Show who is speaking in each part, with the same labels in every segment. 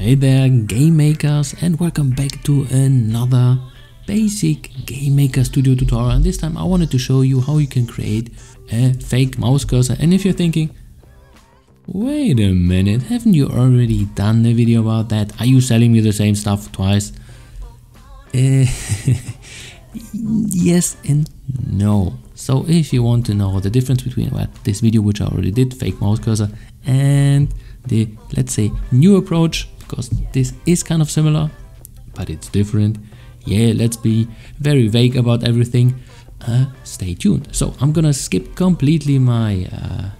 Speaker 1: Hey there game makers and welcome back to another basic game maker studio tutorial. And this time I wanted to show you how you can create a fake mouse cursor. And if you're thinking wait a minute haven't you already done a video about that? Are you selling me the same stuff twice? Uh, yes and no. So if you want to know the difference between well, this video which I already did fake mouse cursor and the let's say new approach because this is kind of similar but it's different. Yeah let's be very vague about everything. Uh, stay tuned. So I'm gonna skip completely my uh,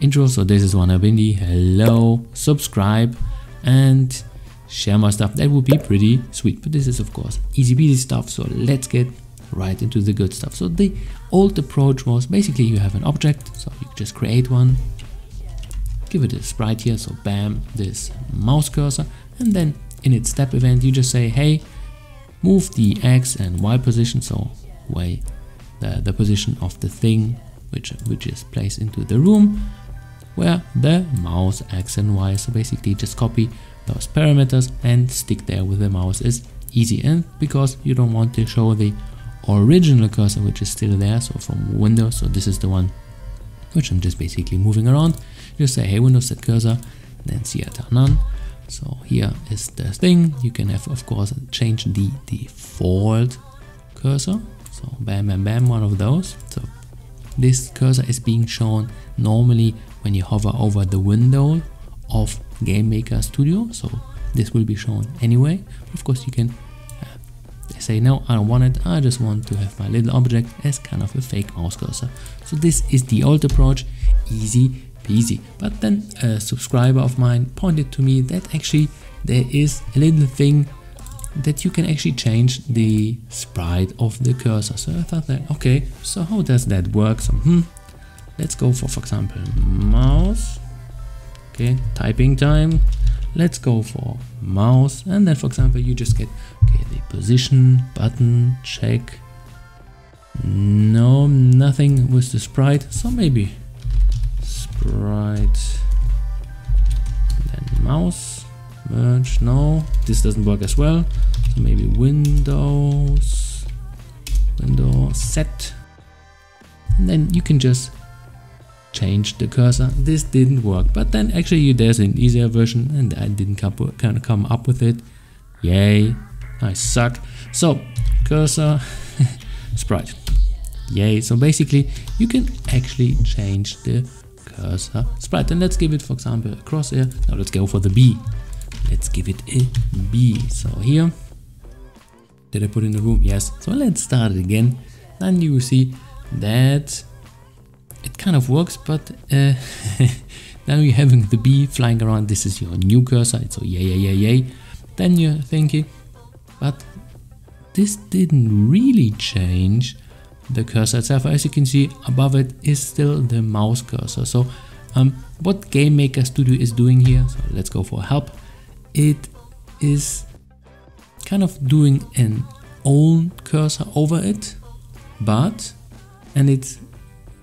Speaker 1: intro. So this is 1up Indie hello subscribe and share my stuff. That would be pretty sweet but this is of course easy peasy stuff. So let's get right into the good stuff. So the old approach was basically you have an object. So you just create one give it a sprite here, so bam, this mouse cursor, and then in its step event you just say, hey, move the X and Y position, so way the, the position of the thing which, which is placed into the room where the mouse X and Y, so basically just copy those parameters and stick there with the mouse. Is easy and because you don't want to show the original cursor which is still there so from Windows so this is the one which I'm just basically moving around you say hey windows set cursor then CR none so here is the thing. You can have of course change the default cursor. So bam bam bam one of those. So this cursor is being shown normally when you hover over the window of game maker studio. So this will be shown anyway. Of course you can uh, say no I don't want it. I just want to have my little object as kind of a fake mouse cursor. So this is the old approach. Easy peasy. But then a subscriber of mine pointed to me that actually there is a little thing that you can actually change the sprite of the cursor. So I thought that, okay, so how does that work? So, hmm, let's go for, for example, mouse. Okay, typing time. Let's go for mouse. And then, for example, you just get, okay, the position, button, check. No, nothing with the sprite. So maybe right. Then mouse merge no this doesn't work as well. So maybe windows window set. And then you can just change the cursor. This didn't work but then actually there's an easier version and I didn't kind of come up with it. Yay. I suck. So cursor sprite. Yay. So basically you can actually change the cursor sprite. And let's give it, for example, a crosshair. Now let's go for the B. Let's give it a B. So here, did I put in the room? Yes. So let's start it again. Then you will see that it kind of works, but uh, now you're having the B flying around. This is your new cursor. It's so yay, yay, yay, yay. Then you're thinking, but this didn't really change the cursor itself. As you can see above it is still the mouse cursor. So um, what Game Maker Studio is doing here, so let's go for help. It is kind of doing an own cursor over it, but, and it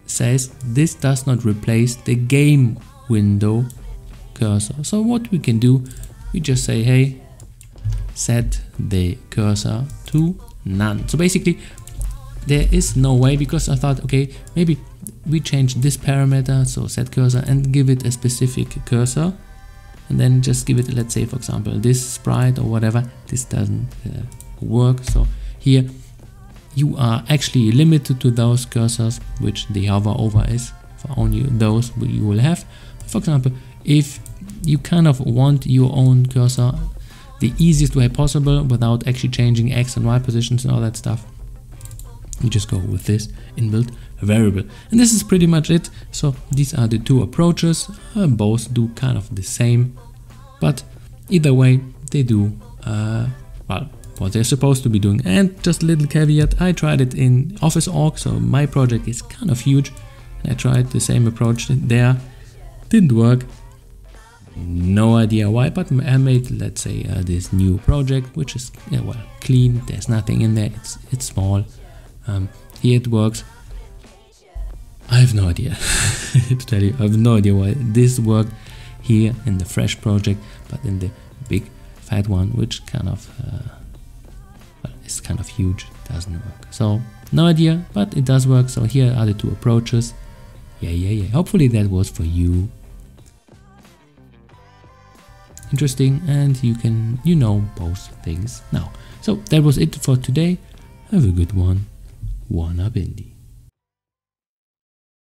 Speaker 1: says this does not replace the game window cursor. So what we can do, we just say, hey, set the cursor to none. So basically there is no way because I thought okay maybe we change this parameter so set cursor and give it a specific cursor. And then just give it let's say for example this sprite or whatever. This doesn't uh, work. So here you are actually limited to those cursors which the hover over is for only those you will have. For example if you kind of want your own cursor the easiest way possible without actually changing x and y positions and all that stuff you just go with this inbuilt variable. And this is pretty much it. So these are the two approaches. Uh, both do kind of the same but either way they do uh, well what they're supposed to be doing. And just a little caveat I tried it in office org so my project is kind of huge. I tried the same approach there. Didn't work. No idea why but I made let's say uh, this new project which is yeah, well clean. There's nothing in there. It's it's small um, here it works. I have no idea to tell you. I have no idea why this worked here in the fresh project, but in the big fat one, which kind of uh, well, is kind of huge, doesn't work. So no idea, but it does work. So here are the two approaches. Yeah, yeah, yeah. Hopefully that was for you interesting and you can you know both things now so that was it for today have a good one one up indie